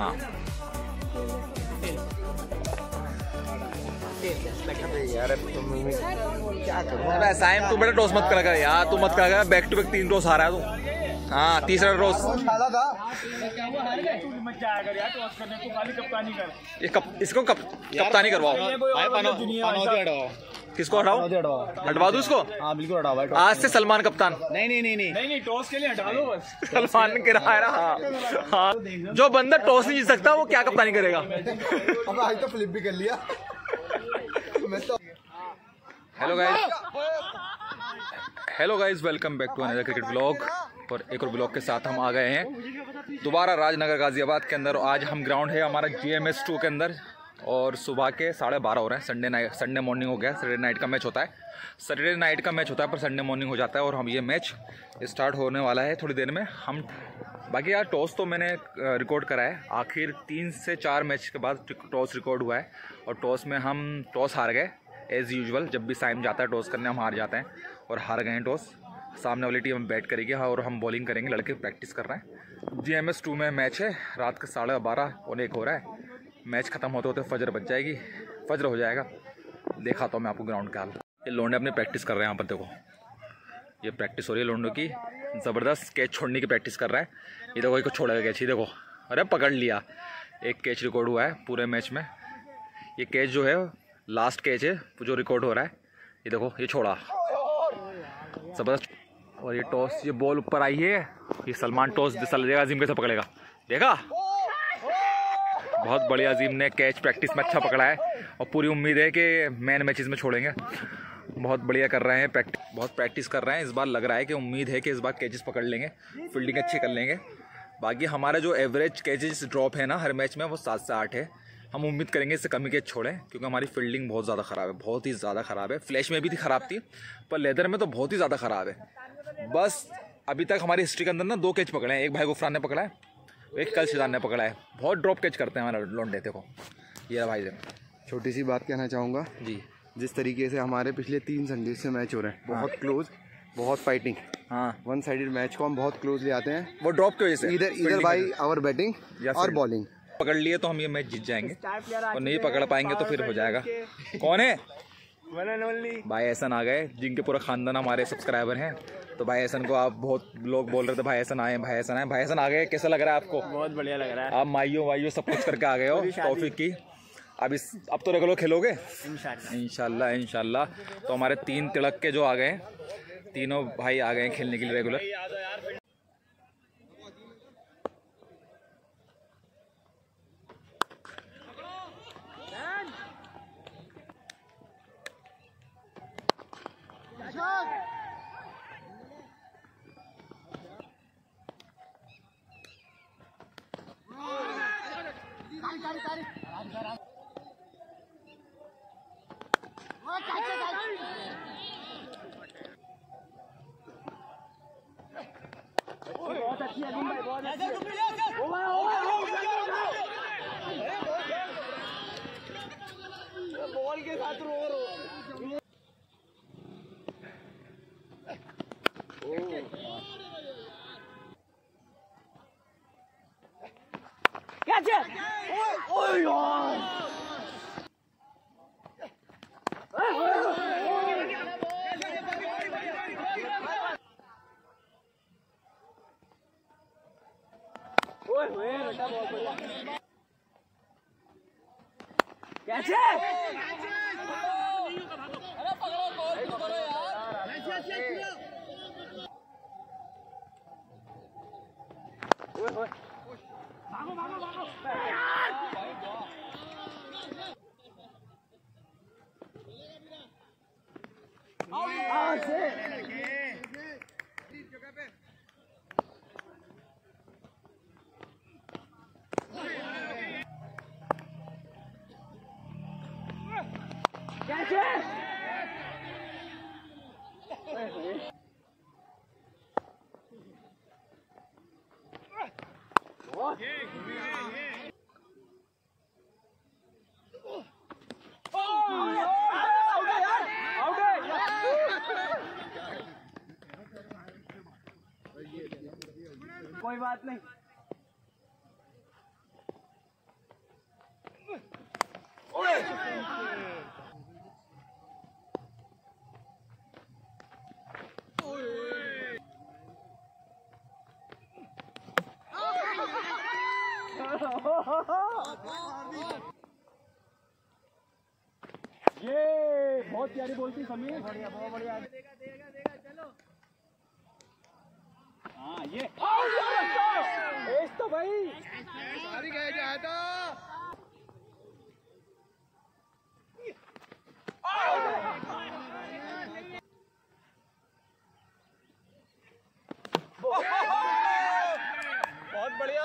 हाँ। यार तुम क्या साइम तू बेटा टॉस मत करा कर यार तू मत करा कर बैक टू बैक तीन टॉस आ रहा है तू। हाँ तीसरा टॉस ये कप इसको कप कप्तानी करवाओ। किसको हटाओ? हटवा दू इसको? हाँ बिल्कुल हटाओ भाई आज से सलमान कप्तान नहीं नहीं नहीं नहीं। नहीं नहीं टॉस के लिए हटा दो बस। सलमान गिरा है ना हाँ। हाँ। जो बंदा टॉस नहीं जीत सकता वो क्या कप्तानी करेगा? अब आज तो फ्लिप भी कर लिया। Hello guys hello guys welcome back to another cricket blog और एक और ब्लॉग के साथ हम आ गए हैं। दोबारा राजनगर गाजियाबाद के अंदर। आज हम ग्राउंड है हमारा जी एम एस टू के अंदर। और सुबह के साढ़े बारह हो रहे हैं। संडे नाइट संडे मॉर्निंग हो गया। सैटरडे नाइट का मैच होता है। सैटरडे नाइट का मैच होता है, पर संडे मॉर्निंग हो जाता है और हम ये मैच स्टार्ट होने वाला है थोड़ी देर में। हम, बाकी यार टॉस तो मैंने रिकॉर्ड करा है। आखिर तीन से चार मैच के बाद टॉस रिकॉर्ड हुआ है। और टॉस में हम टॉस हार गए। एज़ यूजल जब भी साइम जाता है टॉस करने, हम हार जाते हैं और हार गए हैं टॉस सामने वाली टीम बैट करेगी और हम बॉलिंग करेंगे। लड़के प्रैक्टिस कर रहे हैं। जी एम एस टू में मैच है। रात के साढ़े बारह और एक हो रहा है। मैच ख़त्म होते होते फजर बच जाएगी, फजर हो जाएगा। देखा तो मैं आपको ग्राउंड का हाल। ये लोंडे अपनी प्रैक्टिस कर रहे हैं यहाँ पर, देखो। ये प्रैक्टिस हो रही है लोंडो की। ज़बरदस्त कैच छोड़ने की प्रैक्टिस कर रहा है। ये देखो एक छोड़ेगा कैच ही देखो। अरे पकड़ लिया। एक कैच रिकॉर्ड हुआ है पूरे मैच में। ये कैच जो है लास्ट कैच है जो रिकॉर्ड हो रहा है। ये देखो, ये छोड़ा। ज़बरदस्त। और ये टॉस ये बॉल ऊपर आई है। ये सलमान टॉस देगा, अजीम कैसे पकड़ेगा? देखा? बहुत बढ़िया अजीम ने कैच प्रैक्टिस में अच्छा पकड़ा है और पूरी उम्मीद है कि मैन मैचेस में छोड़ेंगे। बहुत बढ़िया कर रहे हैं प्रैक्टिस बहुत प्रैक्टिस कर रहे हैं। इस बार लग रहा है कि उम्मीद है कि इस बार कैचेस पकड़ लेंगे, फील्डिंग अच्छी कर लेंगे। बाकी हमारा जो एवरेज कैचेस ड्रॉप है ना, हर मैच में वो सात से आठ है। हम उम्मीद करेंगे इससे कमी कैच छोड़ें, क्योंकि हमारी फील्डिंग बहुत ज़्यादा ख़राब है, बहुत ही ज़्यादा ख़राब है। फ्लैश में भी थी ख़राब थी, पर लेदर में तो बहुत ही ज़्यादा ख़राब है। बस अभी तक हमारी हिस्ट्री के अंदर ना दो कैच पकड़े हैं, एक भाई गुफरान ने पकड़ा है एक कल शिदान ने पकड़ा है। बहुत ड्रॉप कैच करते हैं हमारे लोंडे देखो। ये भाई से। छोटी सी बात कहना चाहूँगा। जी। जिस तरीके से हमारे पिछले तीन संडे से मैच हो रहे हैं बहुत क्लोज बहुत फाइटिंग हाँ। वन साइडेड मैच को हम बहुत क्लोजली आते हैं। वो ड्रॉप की वजह से। इधर इधर बाई आवर बैटिंग या और बॉलिंग पकड़ लिए तो हम ये मैच जीत जाएँगे। और नहीं पकड़ पाएँगे तो फिर हो जाएगा। कौन है? भाई एहसन आ गए जिनके पूरा खानदान हमारे सब्सक्राइबर हैं। तो भाई एहसन को आप बहुत लोग बोल रहे थे भाई एहसन आए भाई एहसन आए भाई एहसन आ गए कैसा लग रहा है आपको? बहुत बढ़िया लग रहा है। आप माइयो वाइयो सब कुछ करके आ गए हो टॉफी की। अब इस अब तो रेगुलर खेलोगे? इंशाल्लाह। इंशाल्लाह तो हमारे तीन तिलक के जो आ गए तीनों भाई आ गए खेलने के लिए regular Oh, yeah. oh that's it. कोई बात नहीं। ये बहुत प्यारी बोलती समीर। बढ़िया बहुत बढ़िया। देगा देगा देगा चलो। हाँ ये। बहुत बढ़िया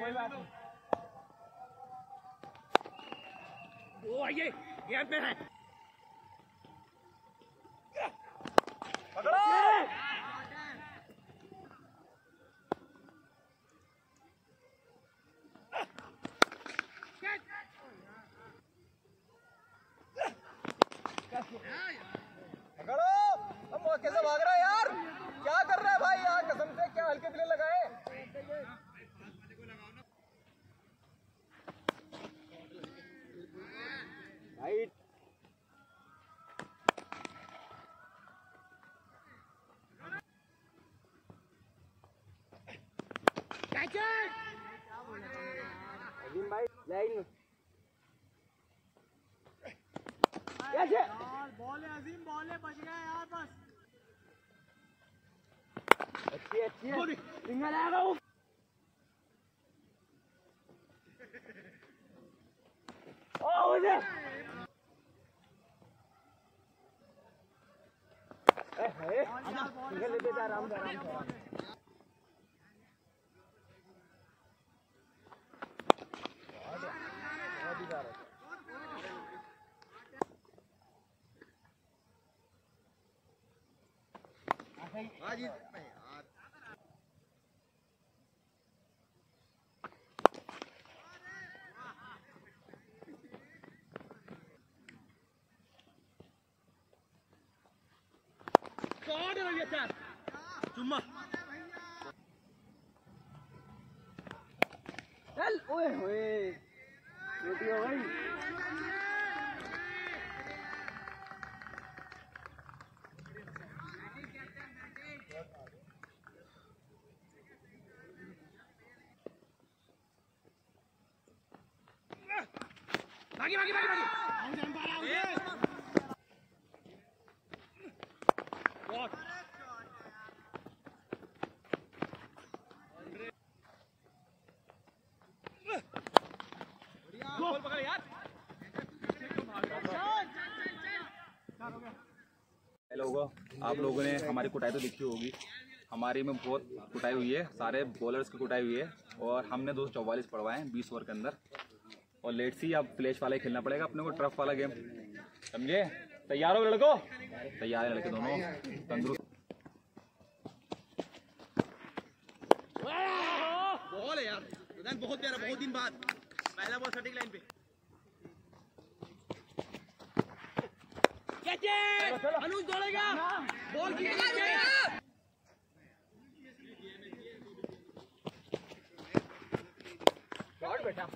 कोई बात नहीं वो आइए गेम पे है। पकड़ो। पकड़ो अब मौके से भाग रहा है यार। क्या कर रहा है भाई? यार कसम से क्या हल्के दिले लगाए? अजीम भाई लाइन कैसे अच्छी अच्छी है। सिंगल आएगा वो। ओ हे सिंगल लेते जा आराम से आराम से चुम्मा। चल ओए होए। छोटी हो गई। आप लोगों ने हमारी कुटाई तो देखी होगी। हमारी में बहुत कुटाई हुई है, सारे बॉलर्स की कुटाई हुई है, और हमने दो चौवालीस पड़वाए हैं बीस ओवर के अंदर। और लेट सी अब फ्लैश वाला खेलना पड़ेगा अपने को ट्रफ वाला गेम समझे? तैयार हो लड़को? तैयार है लड़के दोनों। तंदुरुस्त। बहुत प्यारा, बहुत दिन बाद। पहला बॉल सटीक लाइन पे। अनुज दौड़ेगा बॉल की बेटा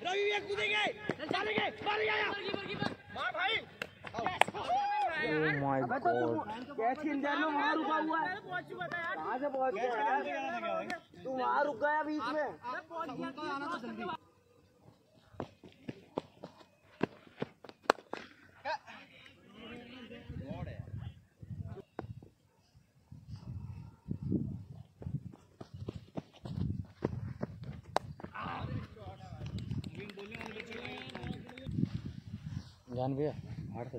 रवि एक कूदेंगे चलेंगे मार गया मार भाई कैच के इंतज़ार में वहाँ रुका हुआ है कहाँ से पहुँच गया तू वहाँ रुक गया बीच में जान भैया आठ से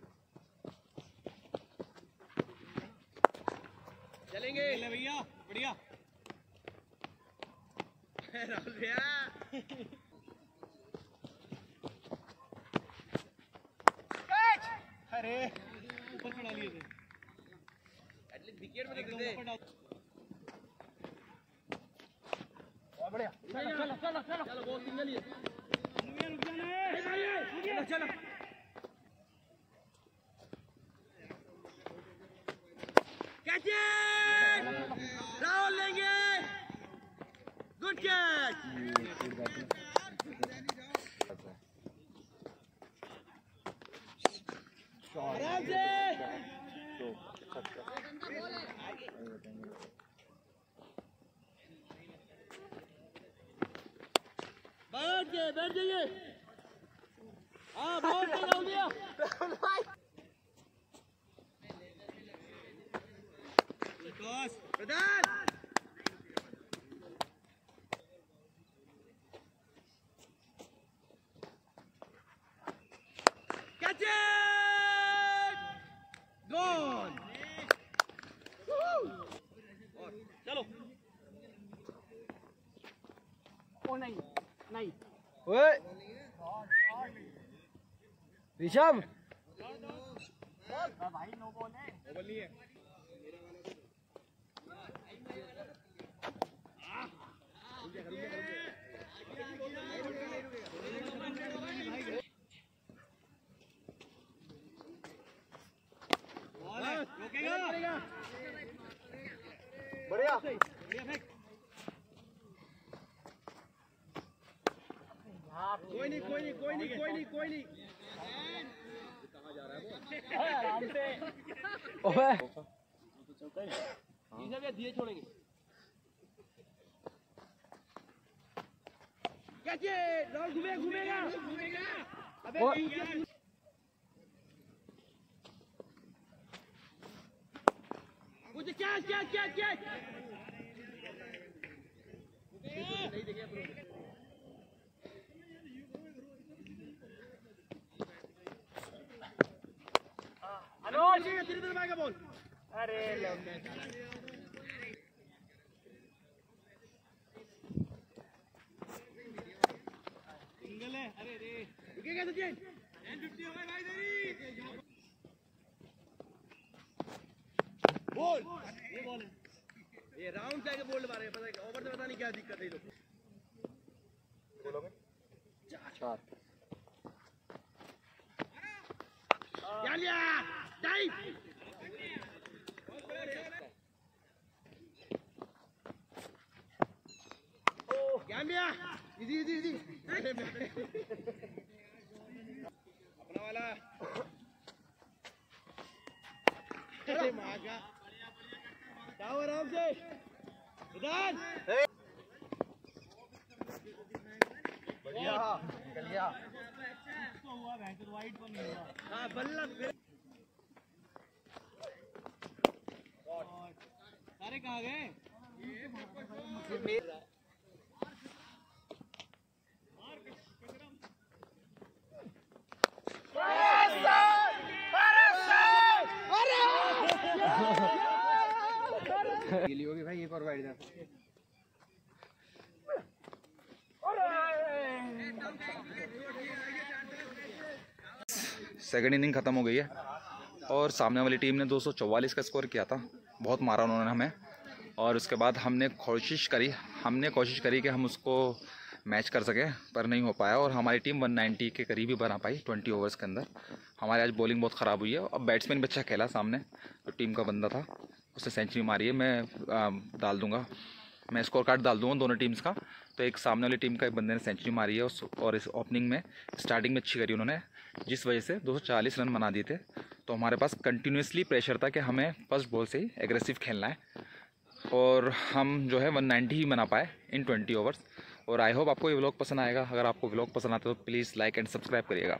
चलेंगे। भैया बढ़िया। राहुल भैया। अरे ऊपर खड़ा लिए थे। एटलीस्ट विकेट में देख थे चलो चलो चलो चलो। चलो बहुत सिंगल ही चलो चलो कैच राहुल लेंगे गुड कैच आराम से बैठ गए बैठ जाइए हाँ बहुत सही राहुल भैया प्रधान Catch it! Gone! और चलो ओ नहीं नहीं ओए ऋषभ भाई नो बॉल है ओवर नहीं है रोकेगा बढ़िया बढ़िया फेंक कोई नहीं कोई नहीं कोई नहीं कोई नहीं कोई नहीं। कहाँ आराम से ओए। इसे भी दिए छोड़ेंगे इट राहुल घूमे घूमेगा। घूमेगा। अबे और- नीचे- मुझे catch catch catch catch Anuj तेरी तरफ़ आएगा बॉल। अरे सिंगल है अरे रे। रुकेगा सचिन? 1050 हो गए भाई तेरी बॉल। ये बॉल। है ये राउंड से आके मारे पता है ओवर से पता नहीं क्या दिक्कत है ये लोग क्या लिया इजी इजी इजी अपना वाला अरे माँ का जाओ आराम से प्रधान बढ़िया। निकल गया। हाँ बल्ला कहाँ गए? होगी भाई एक और जा। सेकेंड इनिंग खत्म हो गई है और सामने वाली टीम ने 244 का स्कोर किया था। बहुत मारा उन्होंने हमें। और उसके बाद हमने कोशिश करी हमने कोशिश करी कि हम उसको मैच कर सकें पर नहीं हो पाया। और हमारी टीम 190 के करीब ही बना पाई 20 ओवर्स के अंदर। हमारी आज बॉलिंग बहुत ख़राब हुई है। और बैट्समैन भी अच्छा खेला सामने जो तो टीम का बंदा था उसने सेंचुरी मारी है। मैं आ, डाल दूँगा। मैं स्कोर कार्ड डाल दूँगा दोनों टीम्स का। तो एक सामने वाली टीम का एक बंदे ने सेंचुरी मारी है और इस ओपनिंग में स्टार्टिंग में अच्छी करी उन्होंने जिस वजह से 240 रन बना दिए थे। तो हमारे पास कंटिन्यूसली प्रेशर था कि हमें फ़र्स्ट बॉल से ही एग्रेसिव खेलना है। और हम जो है 190 ही बना पाए इन 20 ओवर्स और आई होप आपको ये व्लॉग पसंद आएगा। अगर आपको व्लॉग पसंद आता है तो प्लीज़ लाइक एंड सब्सक्राइब करिएगा।